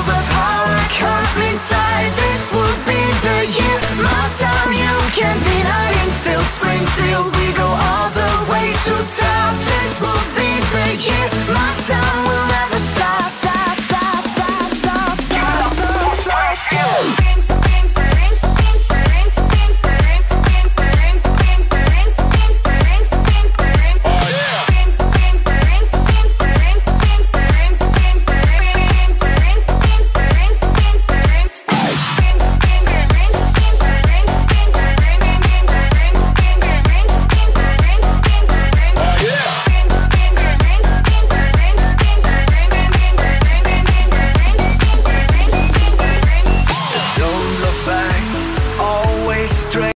Feel